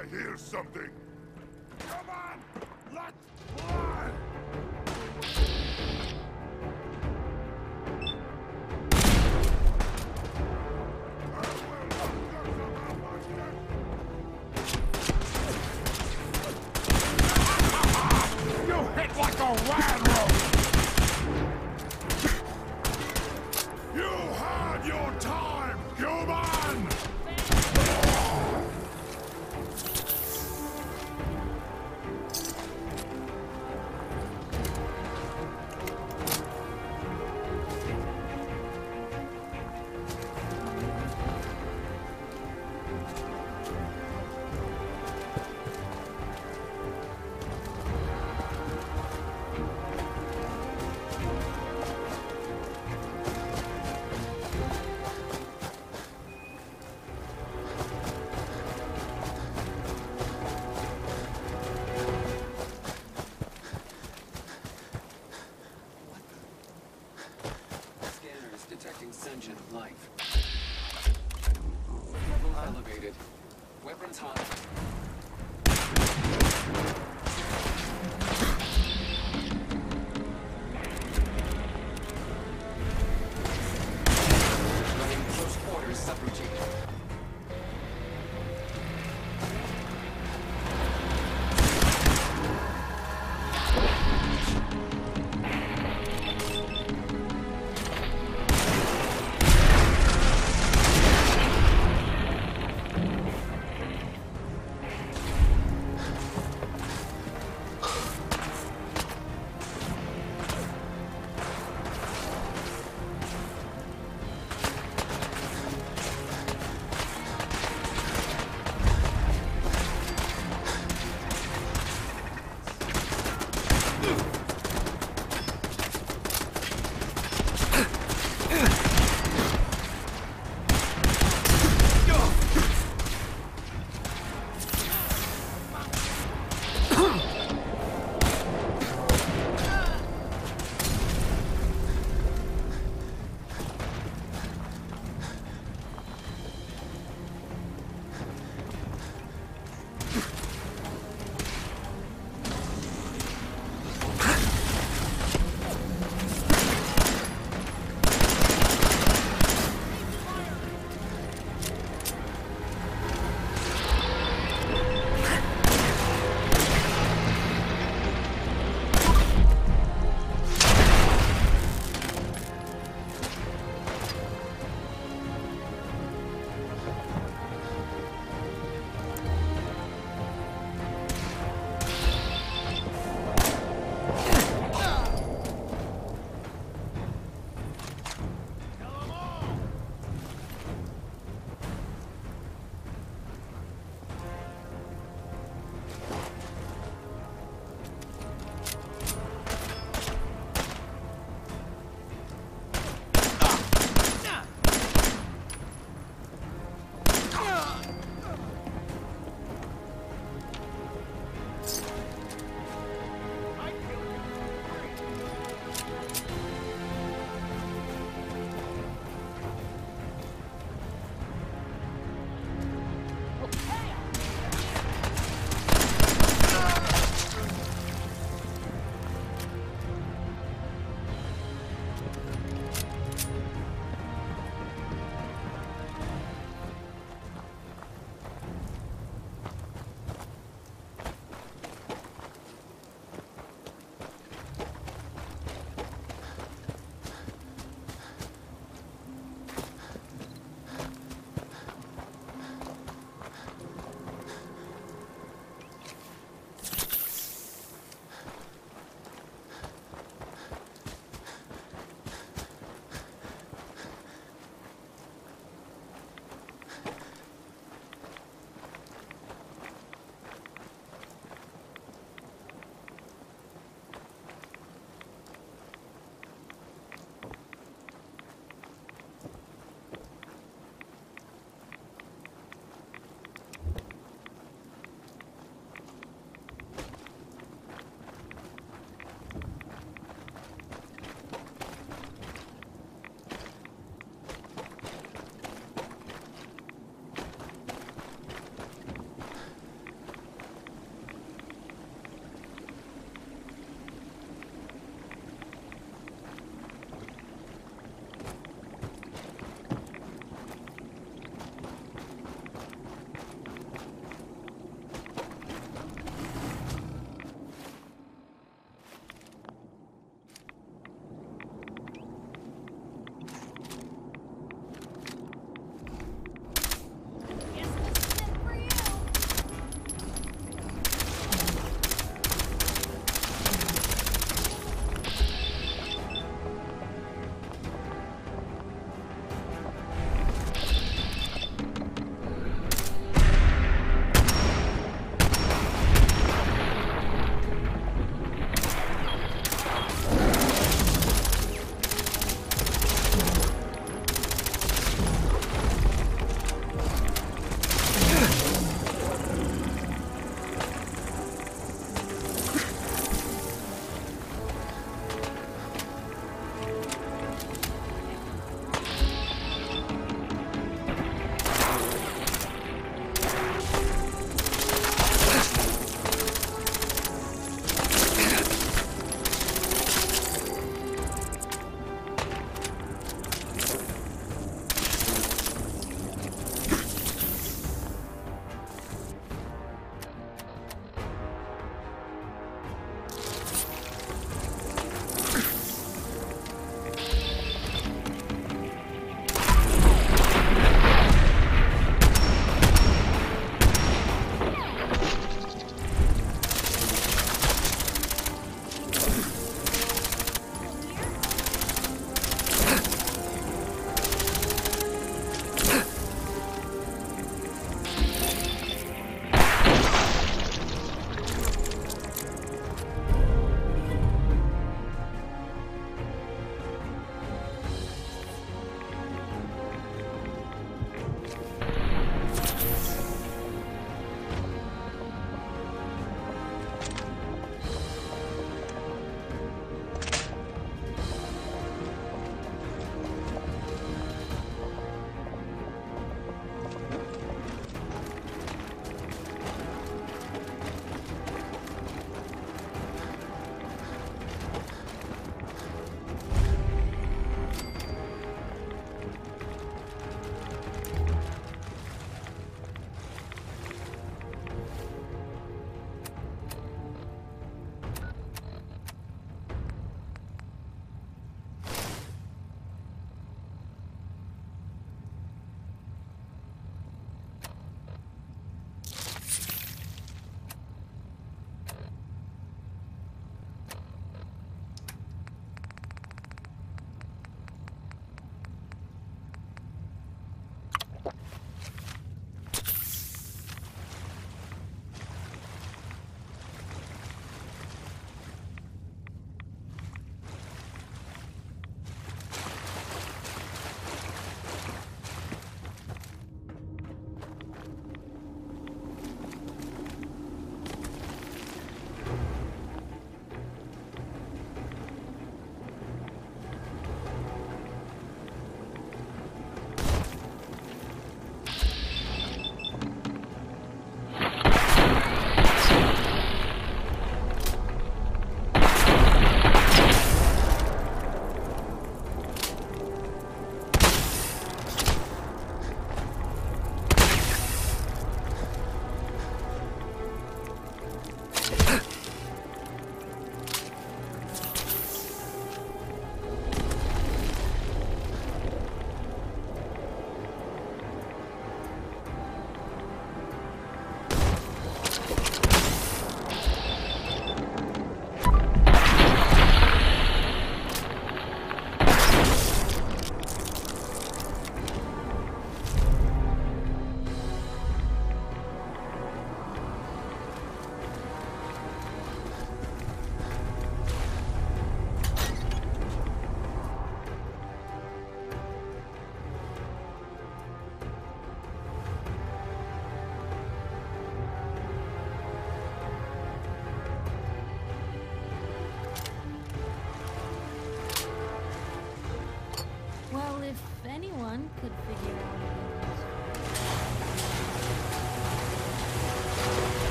I hear something.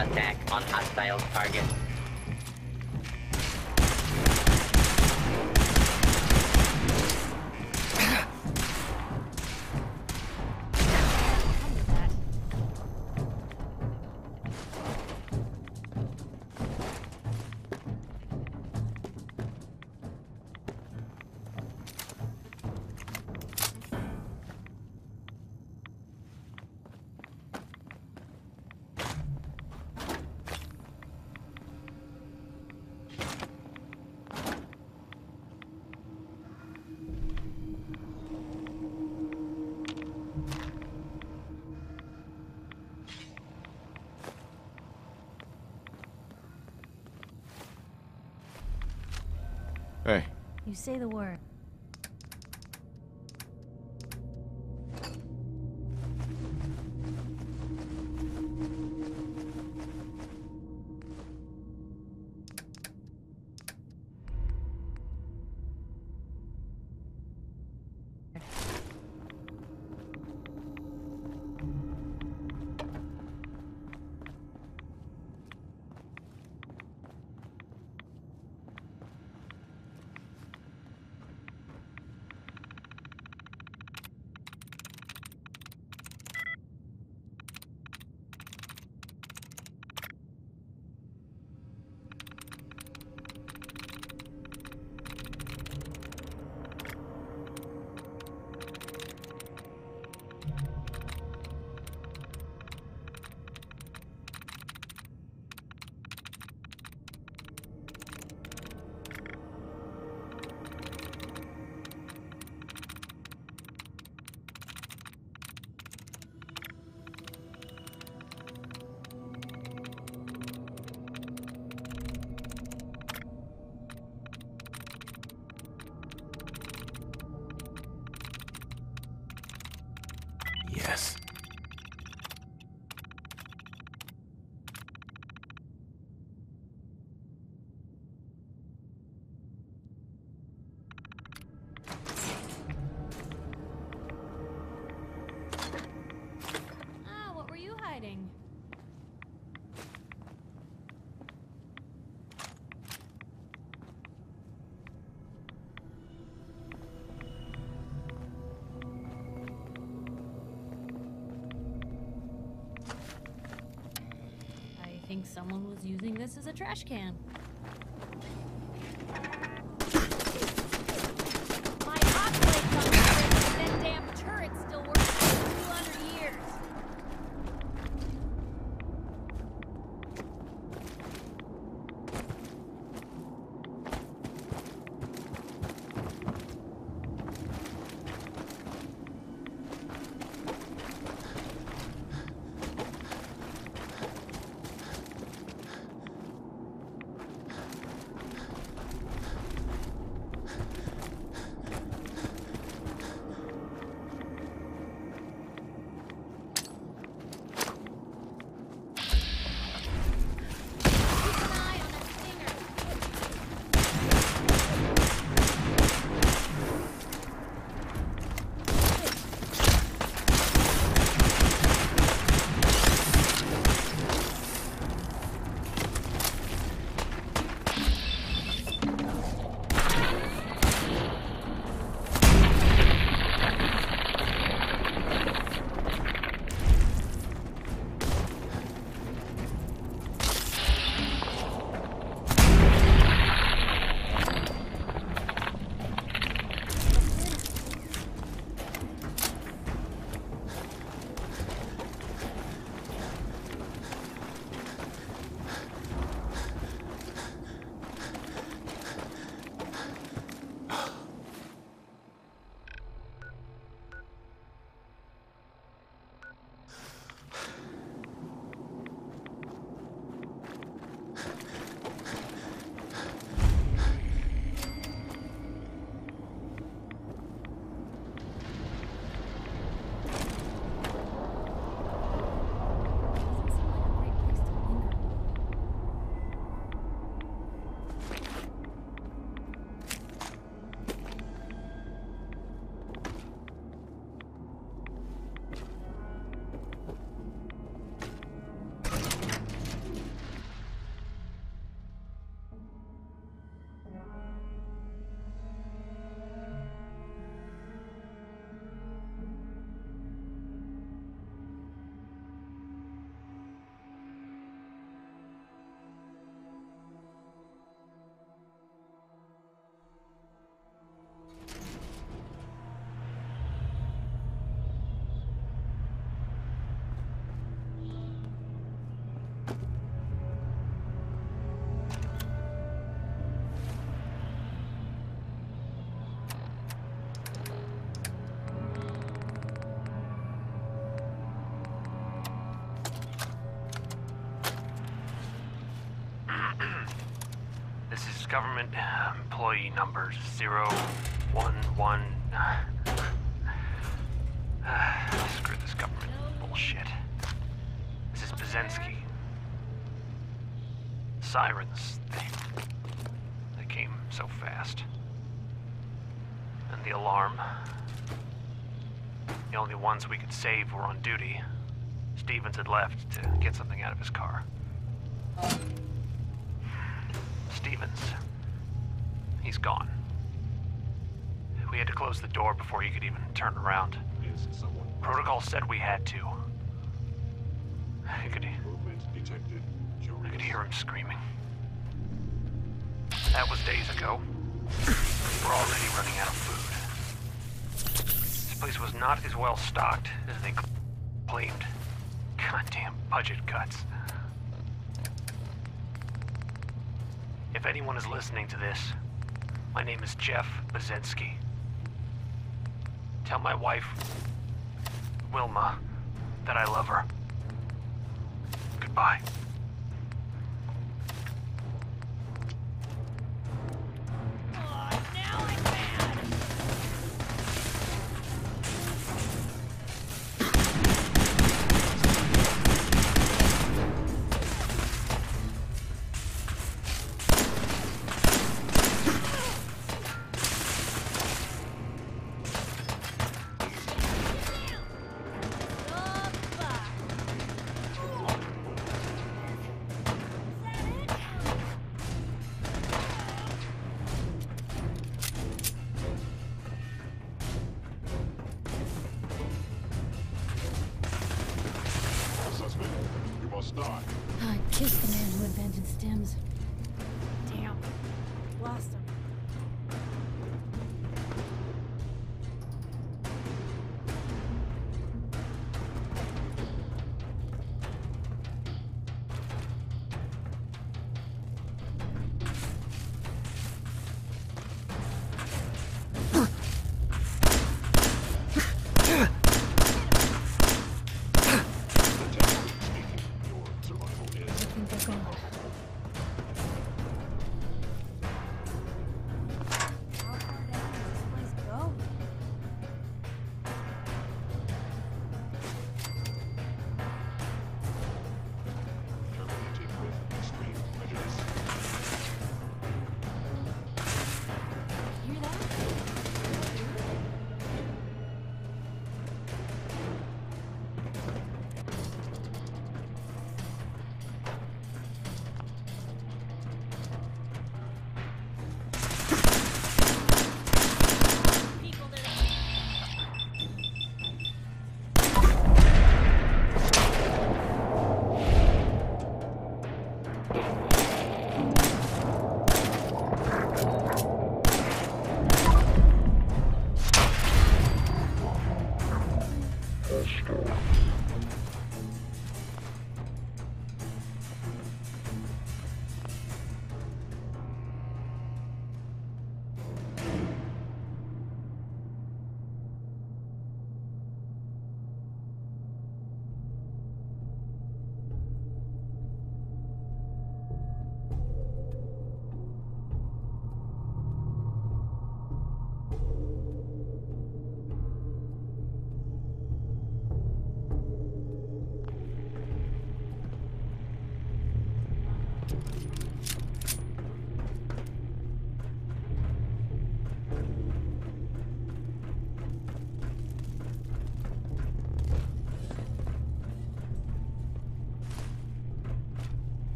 Attack on hostile target. Say the word. Someone was using this as a trash can. Government employee number zero one one. Screw this government bullshit. This is Bazensky. Sirens. They, they came so fast. And the alarm. The only ones we could save were on duty. Stevens had left to get something out of his car. Stevens. He's gone. We had to close the door before he could even turn around. Protocol said we had to. I could? I could hear him screaming. That was days ago. We're already running out of food. This place was not as well stocked as they claimed. Goddamn budget cuts. If anyone is listening to this, my name is Jeff Bazensky. Tell my wife, Wilma, that I love her. Goodbye.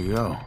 We go.